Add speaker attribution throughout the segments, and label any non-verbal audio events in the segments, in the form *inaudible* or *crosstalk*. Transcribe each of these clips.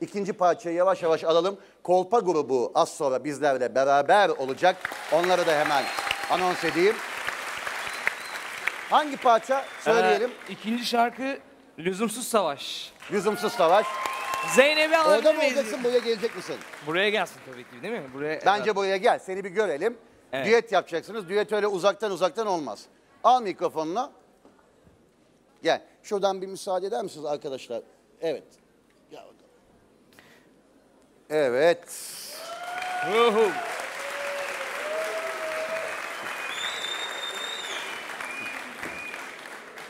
Speaker 1: İkinci parçayı yavaş yavaş alalım. Kolpa grubu az sonra bizlerle beraber olacak. Onları da hemen anons edeyim. Hangi parça söyleyelim?
Speaker 2: Ee, ikinci şarkı Lüzumsuz Savaş.
Speaker 1: Lüzumsuz Savaş.
Speaker 2: Zeynep'i
Speaker 1: Orada
Speaker 2: alabilir
Speaker 1: mı
Speaker 2: miyiz?
Speaker 1: olacaksın buraya gelecek misin?
Speaker 2: Buraya gelsin tabii ki değil mi? Buraya
Speaker 1: Bence buraya gel seni bir görelim.
Speaker 2: Evet.
Speaker 1: Düet yapacaksınız. Düet öyle uzaktan uzaktan olmaz. Al mikrofonunu. Gel. Şuradan bir müsaade eder misiniz arkadaşlar? Evet. Evet.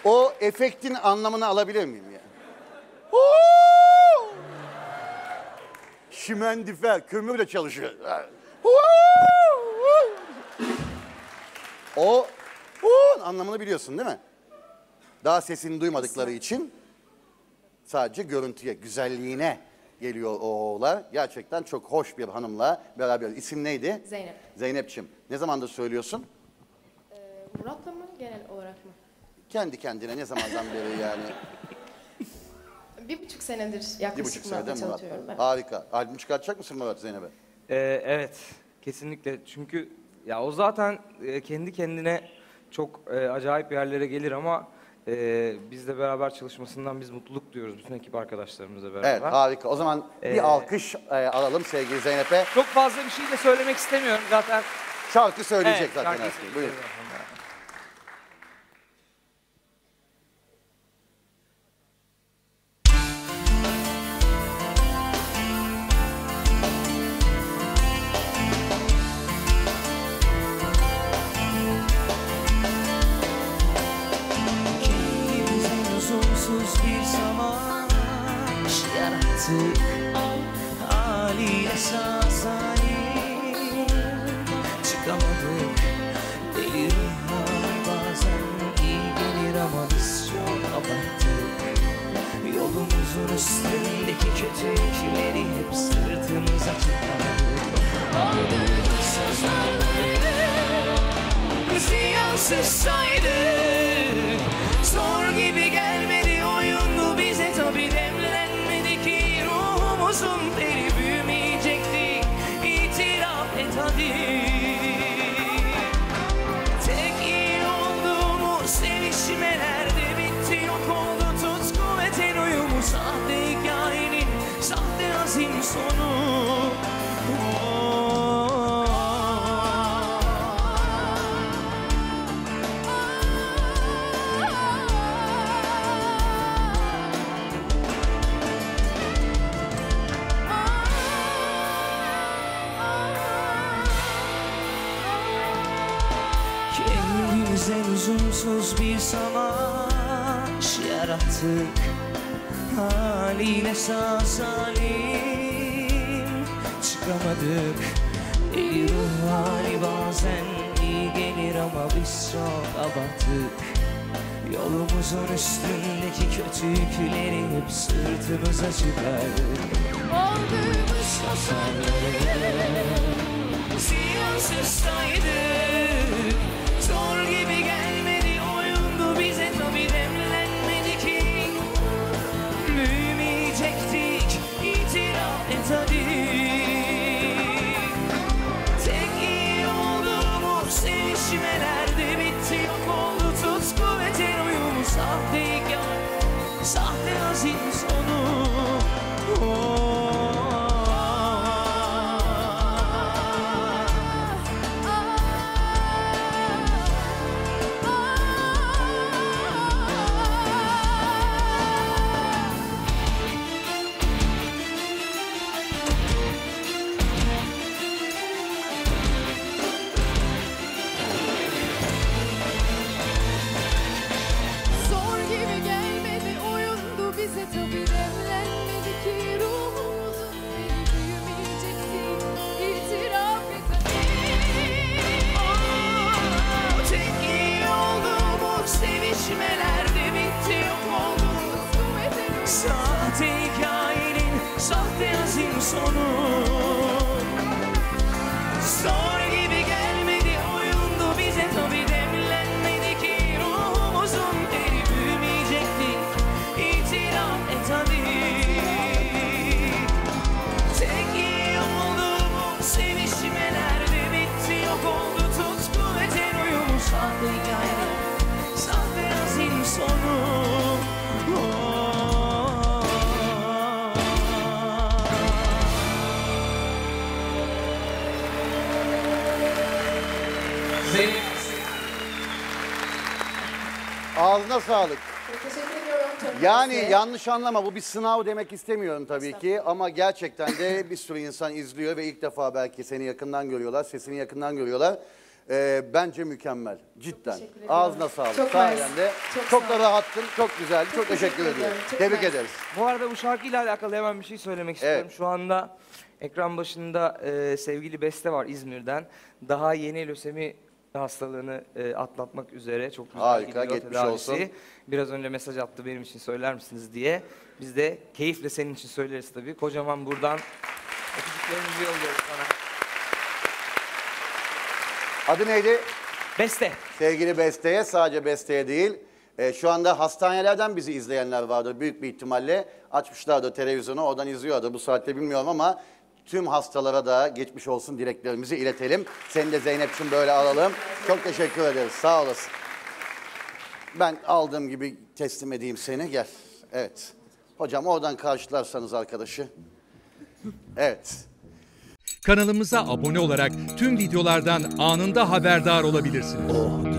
Speaker 1: O efektin anlamını alabilir miyim ya? Şimendifer, kömürle çalışıyor. O anlamını biliyorsun değil mi? Daha sesini duymadıkları için sadece görüntüye, güzelliğine geliyor o oğula. Gerçekten çok hoş bir hanımla beraber. İsim neydi?
Speaker 3: Zeynep.
Speaker 1: Zeynep'ciğim. Ne zamandır söylüyorsun?
Speaker 3: Murat'la mı genel olarak mı?
Speaker 1: Kendi kendine ne zamandan beri yani? *laughs*
Speaker 3: Bir buçuk senedir yaklaşık
Speaker 1: Bir buçuk senede
Speaker 3: Murat'la
Speaker 1: Murat.
Speaker 3: çalışıyorum. Evet.
Speaker 1: Harika. Albüm çıkartacak mısın Murat Zeynep'e?
Speaker 2: Ee, evet, kesinlikle. Çünkü ya o zaten e, kendi kendine çok e, acayip yerlere gelir ama e, bizle beraber çalışmasından biz mutluluk duyuyoruz bütün ekip arkadaşlarımızla beraber.
Speaker 1: Evet harika. O zaman bir
Speaker 2: Ee,
Speaker 1: alkış e, alalım sevgili Zeynep'e.
Speaker 2: Çok fazla bir şey de söylemek istemiyorum zaten.
Speaker 1: Şarkı söyleyecek
Speaker 2: Evet,
Speaker 1: zaten.
Speaker 2: şarkıyı.
Speaker 1: Buyurun.
Speaker 2: söyleyeceğim.
Speaker 4: Haliyle sağ salim çıkamadık Deli ruhlar bazen iyi gelir ama biz çok abarttık. Yolumuzun üstündeki kötülükleri hep sırtımıza çıkardık. Aldığımız sözlerle Ziyansız saydık see. Lüzumsuz bir savaş yarattık. Haliyle sağ salim çıkamadık. Deli ruh hali bazen iyi gelir ama biz çok abarttık. Yolumuzun üstündeki kötü yükleri hep sırtımıza çıkardık. Aldığımız hasarları Ziyansız saydık
Speaker 1: Ağzına sağlık.
Speaker 3: Çok teşekkür ediyorum. Çok
Speaker 1: Yani
Speaker 3: mersi.
Speaker 1: yanlış anlama bu bir sınav demek istemiyorum tabii ki ama gerçekten de bir sürü insan izliyor ve ilk defa belki seni yakından görüyorlar, sesini yakından görüyorlar. Ee, bence mükemmel. Cidden. Ağzına sağlık.
Speaker 3: Çok
Speaker 1: Sayende.
Speaker 3: mersi. Çok
Speaker 1: Çok, da rahattın. Çok güzeldi. Çok, teşekkür,
Speaker 3: teşekkür
Speaker 1: ediyorum.
Speaker 3: ediyorum. Çok
Speaker 1: Tebrik
Speaker 3: mersi.
Speaker 1: ederiz.
Speaker 4: Bu arada bu şarkıyla alakalı hemen bir şey söylemek istiyorum.
Speaker 1: Evet.
Speaker 4: Şu anda ekran başında e, sevgili Beste var İzmir'den. Daha yeni lösemi hastalığını e, atlatmak üzere. Çok güzel
Speaker 1: Harika,
Speaker 4: gidiyor
Speaker 1: geçmiş
Speaker 4: tedavisi.
Speaker 1: olsun.
Speaker 4: Biraz önce mesaj attı benim için söyler misiniz diye. Biz de keyifle senin için söyleriz tabii. Kocaman buradan öpücüklerimizi yolluyoruz sana.
Speaker 1: Adı neydi?
Speaker 4: Beste.
Speaker 1: Sevgili Beste'ye sadece Beste'ye değil. e, şu anda hastanelerden bizi izleyenler vardır büyük bir ihtimalle. Açmışlardır televizyonu oradan izliyordur bu saatte bilmiyorum ama tüm hastalara da geçmiş olsun dileklerimizi iletelim. Seni de Zeynep'ciğim böyle alalım. Çok teşekkür ederiz sağ olasın. Ben aldığım gibi teslim edeyim seni gel. Evet. Hocam oradan karşılarsanız arkadaşı. Evet.
Speaker 5: Kanalımıza abone olarak tüm videolardan anında haberdar olabilirsiniz.